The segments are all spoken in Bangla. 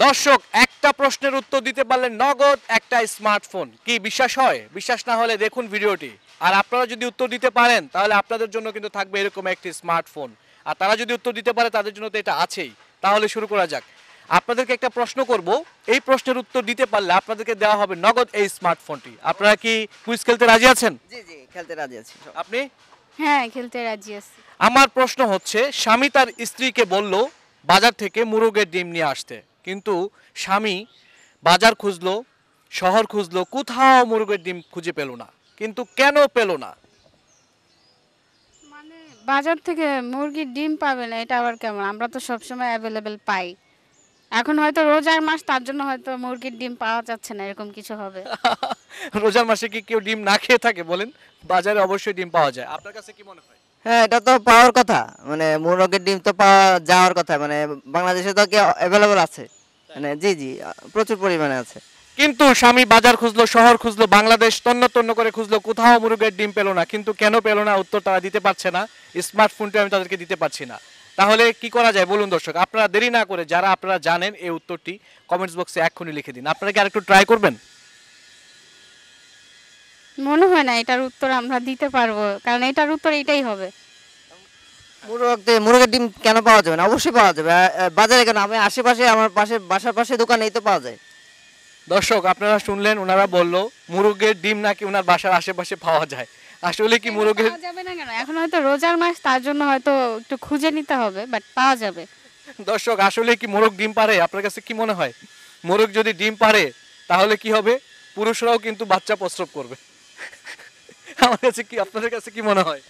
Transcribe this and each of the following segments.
দর্শক একটা প্রশ্নের উত্তর দিতে পারলে নগদ একটা স্মার্টফোন। কি বিশ্বাস হয়? বিশ্বাস না হলে দেখুন ভিডিওটি। আর আপনারা যদি উত্তর দিতে পারেন তাহলে আপনাদের জন্য কিন্তু থাকবে এরকম একটি স্মার্টফোন। আর তারা যদি উত্তর দিতে পারে তাদের জন্য তো এটা আছেই। তাহলে শুরু করা যাক। আপনাদেরকে একটা প্রশ্ন করব। এই প্রশ্নের উত্তর দিতে পারলে আপনাদেরকে দেওয়া হবে নগদ এই স্মার্টফোনটি। আপনারা কি কুইজ খেলতে রাজি আছেন? জি জি খেলতে রাজি আছি আপনি? হ্যাঁ খেলতে রাজি আছি। আমার প্রশ্ন হচ্ছে স্বামী তার স্ত্রীকে বলল বাজার থেকে মুরগের ডিম নিয়ে আসতে। কিন্তু স্বামী বাজার খুঁজলো শহর খুঁজলো কোথাও মুরগের ডিম খুঁজে পেল না। কিন্তু কেন পেল না? মানে বাজার থেকে মুরগির ডিম পাবে না এটা আবার কেমন? আমরা তো সবসময় অ্যাভেলেবেল পাই। এখন হয়তো রোজার মাস তার জন্য হয়তো মুরগির ডিম পাওয়া যাচ্ছে না এরকম কিছু হবে। রোজার মাসে কি কেউ ডিম না খেয়ে থাকে বলেন? বাজারে অবশ্যই ডিম পাওয়া যায়। আপনার কাছে কি মনে হয়? হ্যাঁ এটা তো পাওয়ার কথা। মানে মুরগের ডিম তো পাওয়া যাওয়ার কথা। মানে বাংলাদেশে তো কি অ্যাভেলেবল আছে? মানে জি জি, প্রচুর পরিমাণে আছে। কিন্তু স্বামী বাজার খুঁজলো, শহর খুঁজলো, বাংলাদেশ তন্ন তন্ন করে খুঁজলো, কোথাও মুরগের ডিম পেল না। কিন্তু কেন পেল না? উত্তর তারা দিতে পারছে না। স্মার্টফোনটি আমি তাদেরকে দিতে পারছি না। তাহলে কি করা যায় বলুন দর্শক? আপনারা দেরি না করে, যারা আপনারা জানেন এই উত্তরটি, কমেন্টস বক্সে এক্ষুনি লিখে দিন। আপনারা কি আরেকটু ট্রাই করবেন? মনে হয় না এটার উত্তর আমরা দিতে পারব কারণ এটার উত্তর এটাই হবে। মুরগ মুরগের ডিম কেন পাওয়া যাবে না? অবশ্যই পাওয়া যাবে। বাজারে কেন? আমি আশেপাশে আমার পাশে বাসার পাশে দোকানেই তো পাওয়া যায়। দর্শক আপনারা শুনলেন ওনারা বলল মুরগের ডিম নাকি ওনার বাসার আশেপাশে পাওয়া যায়। আসলে কি মুরগের যাবে না কেন? এখন হয়তো রোজার মাস তার জন্য হয়তো একটু খুঁজে নিতে হবে বাট পাওয়া যাবে। দর্শক আসলে কি মোরগ ডিম পারে? আপনার কাছে কি মনে হয়? মোরগ যদি ডিম পারে তাহলে কি হবে? পুরুষরাও কিন্তু বাচ্চা প্রস্রাব করবে। আমার কাছে কি আপনাদের কাছে কি মনে হয়?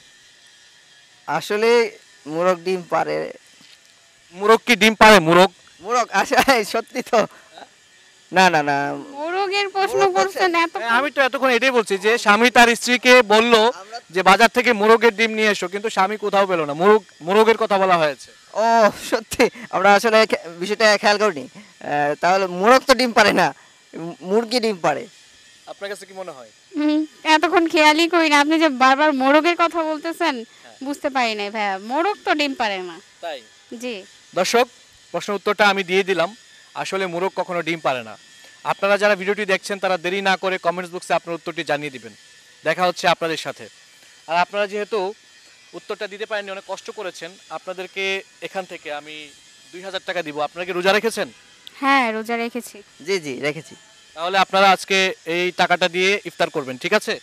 আসলে মুরগ ডিম পারে। মোরগ কি ডিম পারে? মোরগ? মুরগ আসলে সত্যি তো। না না না। মোরগের প্রশ্ন করছেন এত হ্যাঁ, আমি তো এতক্ষণ এটাই বলছি যে স্বামী তার স্ত্রীকে বলল যে বাজার থেকে মোরগের ডিম নিয়ে এসো। কিন্তু স্বামী কোথাও পেল না। মোরগ মোরগের কথা বলা হয়েছে। ও সত্যি। আমরা আসলে বিষয়টা খেয়াল করিনি। আহ, তাহলে মুরগ তো ডিম পারে না। মুরগি ডিম পারে। আপনার কাছে কি মনে হয়? হুম, এতক্ষণ খেয়ালই করি না। আপনি যে বারবার মোরগের কথা বলতেছেন বুঝতে পারি নাই ভাইয়া। মোরগ তো ডিম পারে না। তাই? জি। দর্শক প্রশ্ন উত্তরটা আমি দিয়ে দিলাম। আসলে মোরগ কখনো ডিম পারে না। আপনারা যারা ভিডিওটি দেখছেন তারা দেরি না করে কমেন্টস বক্সে আপনার উত্তরটি জানিয়ে দিবেন। দেখা হচ্ছে আপনাদের সাথে। আর আপনারা যেহেতু উত্তরটা দিতে পারেননি অনেক কষ্ট করেছেন আপনাদেরকে এখান থেকে আমি দুই হাজার টাকা দিব। আপনারা কি রোজা রেখেছেন? হ্যাঁ রোজা রেখেছি। জি জি রেখেছি। তাহলে আপনারা আজকে এই টাকাটা দিয়ে ইফতার করবেন ঠিক আছে?